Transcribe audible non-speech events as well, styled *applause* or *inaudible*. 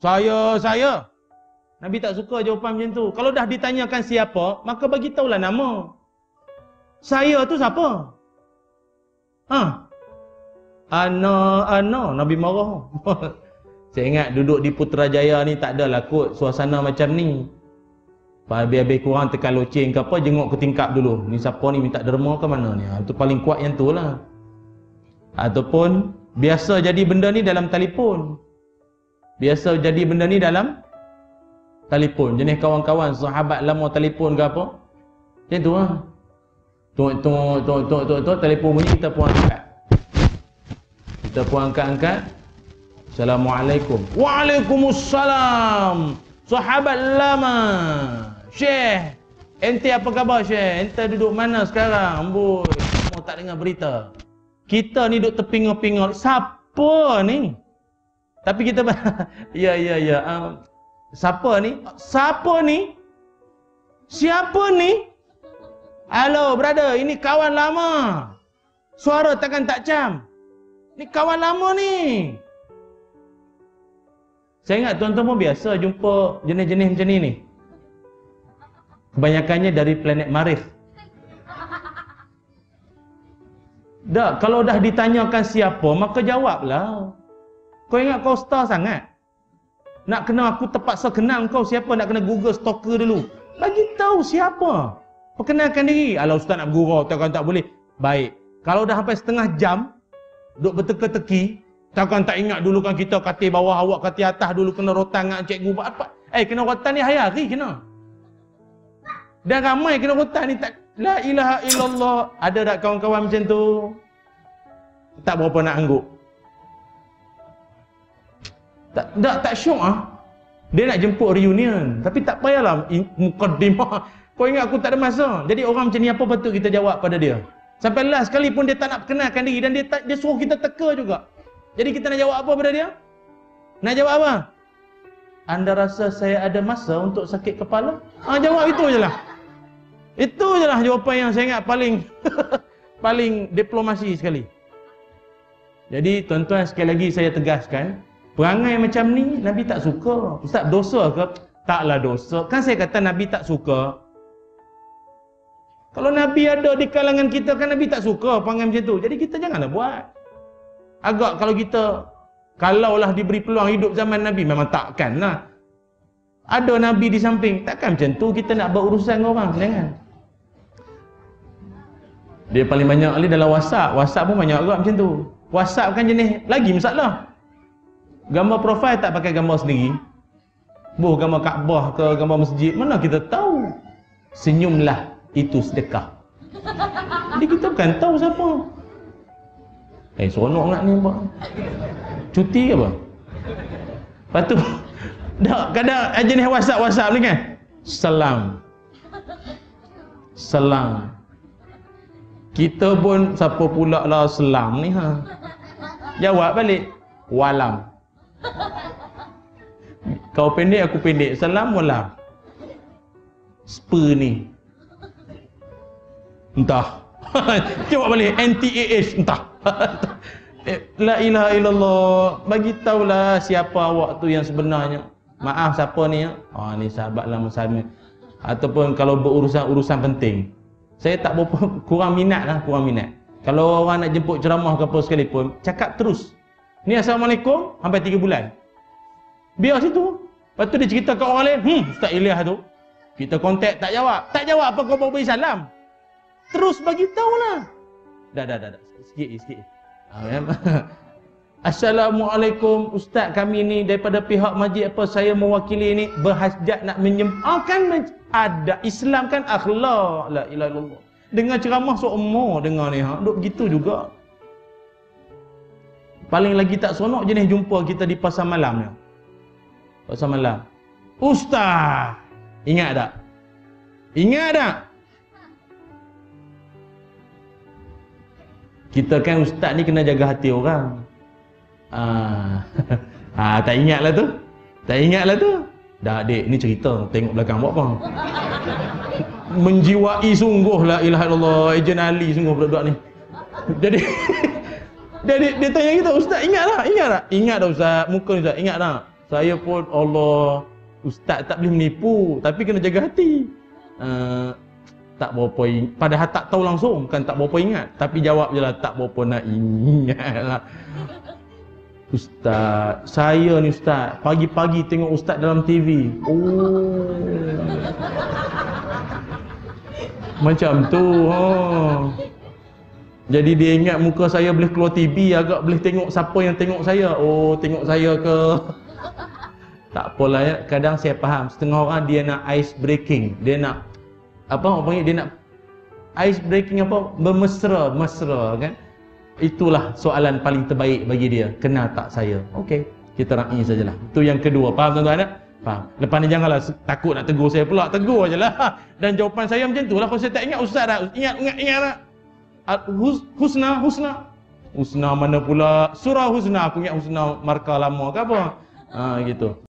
Saya, saya. Nabi tak suka jawapan macam tu. Kalau dah ditanyakan siapa, maka bagi tahulah nama. Saya tu siapa? Ha? Ana, ana. Nabi marah. *laughs* Saya ingat duduk di Putrajaya ni tak adalah kot suasana macam ni. Habis-habis kurang tekan loceng ke apa, jenguk ke tingkap dulu. Ni siapa ni minta derma ke mana ni? Itu paling kuat yang tu lah. Ataupun biasa jadi benda ni dalam telefon. Biasa jadi benda ni dalam telefon. Jenis kawan-kawan sahabat lama telefon ke apa. Macam tu lah. Tuk, tuk, tuk, tuk, tuk, tuk, telefon bunyi kita pun angkat. Kita pun angkat-angkat. Assalamualaikum. Waalaikumsalam. Sahabat lama. Syekh. Ente apa khabar Syekh? Ente duduk mana sekarang? Amboi. Tak dengar berita. Kita ni duduk terpinga-pinga. Siapa ni? Tapi kita *laughs* ya ya ya. Um, siapa ni? Siapa ni? Siapa ni? Halo brother, ini kawan lama. Suara takkan tak cam. Ni kawan lama ni. Saya ingat tuan-tuan pun biasa jumpa jenis-jenis macam ni ni. Kebanyakannya dari planet Marif. Dah, kalau dah ditanyakan siapa, maka jawablah. Kau ingat kau star sangat? Nak kena aku terpaksa kenal kau siapa? Nak kena Google stalker dulu. Bagi tahu siapa. Perkenalkan diri. Alah ustaz nak bergurau, takkan tak boleh. Baik. Kalau dah sampai setengah jam, duk berteka-teki, takkan tak ingat dulu kan kita kata bawah awak kata atas dulu kena rotan dengan cikgu apa? Eh, kena rotan ni hari-hari kena. Dan ramai kena rotan ni tak La ilaha illallah. Ada tak kawan-kawan macam tu? Tak berapa nak angguk. Tak tak, tak syok ah. Dia nak jemput reunion, tapi tak payahlah mukaddimah. Kau ingat aku tak ada masa. Jadi orang macam ni apa patut kita jawab pada dia? Sampai last sekali pun dia tak nak perkenalkan diri dan dia tak, dia suruh kita teka juga. Jadi kita nak jawab apa pada dia? Nak jawab apa? Anda rasa saya ada masa untuk sakit kepala? Ah jawab itu je lah. Itu je lah jawapan yang saya ingat paling *laughs* paling diplomasi sekali. Jadi tuan-tuan sekali lagi saya tegaskan, perangai macam ni Nabi tak suka. Ustaz dosa ke? Taklah dosa. Kan saya kata Nabi tak suka. Kalau Nabi ada di kalangan kita kan Nabi tak suka perangai macam tu. Jadi kita janganlah buat. Agak kalau kita kalaulah diberi peluang hidup zaman Nabi memang takkan lah. Ada Nabi di samping. Takkan macam tu kita nak berurusan dengan orang. Jangan. Dia paling banyak kali dalam WhatsApp. WhatsApp pun banyak agak macam tu. WhatsApp kan jenis lagi masalah. Gambar profil tak pakai gambar sendiri. Buh gambar Kaabah ke gambar masjid. Mana kita tahu? Senyumlah itu sedekah. Jadi kita bukan tahu siapa. Eh, seronok nak ni apa? Cuti apa? Lepas tu, *laughs* dah, kadang jenis WhatsApp-WhatsApp ni kan? Salam. Salam. Kita pun siapa pula lah selam ni ha. Jawab balik. Walam. Kau pendek aku pendek. Salam walam. Spur ni. Entah. *laughs* Jawab balik. NTAH. Entah. *laughs* La ilaha illallah. Bagi tahulah siapa awak tu yang sebenarnya. Maaf siapa ni ya? Oh ni sahabat lama saya. Ataupun kalau berurusan-urusan penting saya tak berapa *laughs* kurang minat lah kurang minat kalau orang nak jemput ceramah ke apa sekalipun cakap terus ni Assalamualaikum sampai 3 bulan biar situ lepas tu dia cerita ke orang lain hmm Ustaz Ilyas tu kita kontak tak jawab. Tak jawab apa kau bawa beri salam? Terus bagi tahu lah dah dah dah, dah. sikit sikit *laughs* Assalamualaikum Ustaz kami ni daripada pihak majlis apa saya mewakili ni berhajat nak menyem ah, kan ada Islam kan? Akhlak la ilaha illallah. Dengan ceramah seumur dengar ni ha duk begitu juga. Paling lagi tak seronok jenis jumpa kita di pasar malam ni pasar malam Ustaz ingat tak ingat tak kita kan ustaz ni kena jaga hati orang Ah, *laughs* ah tak ingatlah tu. Tak ingatlah tu. Dah adik, ni cerita. Tengok belakang buat apa. *laughs* Menjiwai sungguh la ilaha illallah. Ejen Ali sungguh budak-budak ni. Jadi *laughs* jadi dia tanya kita, Ustaz ingat tak? Ingat tak? Ingat tak Ustaz? Muka Ustaz, ingat tak? Saya pun Allah ustaz tak boleh menipu tapi kena jaga hati. Uh, tak berapa ingat. Padahal tak tahu langsung kan tak berapa ingat. Tapi jawab je lah tak berapa nak ingat lah. Ustaz, saya ni ustaz, pagi-pagi tengok ustaz dalam TV. Oh. Macam tu. Ha. Jadi dia ingat muka saya boleh keluar TV, agak boleh tengok siapa yang tengok saya. Oh, tengok saya ke? Tak apalah ya. Kadang saya faham, setengah orang dia nak ice breaking. Dia nak apa orang panggil dia nak ice breaking apa? Bermesra, mesra kan? Itulah soalan paling terbaik bagi dia. Kenal tak saya? Okey, kita ra'i sajalah. Itu yang kedua. Faham tuan-tuan tak? Faham. Lepas ni janganlah takut nak tegur saya pula. Tegur ajalah. *laughs* Dan jawapan saya macam tu lah. Kalau saya tak ingat ustaz dah. Ingat, ingat, ingat tak? Husna, husna. Husna mana pula? Surah husna. Aku ingat husna markah lama ke apa? Ha, gitu.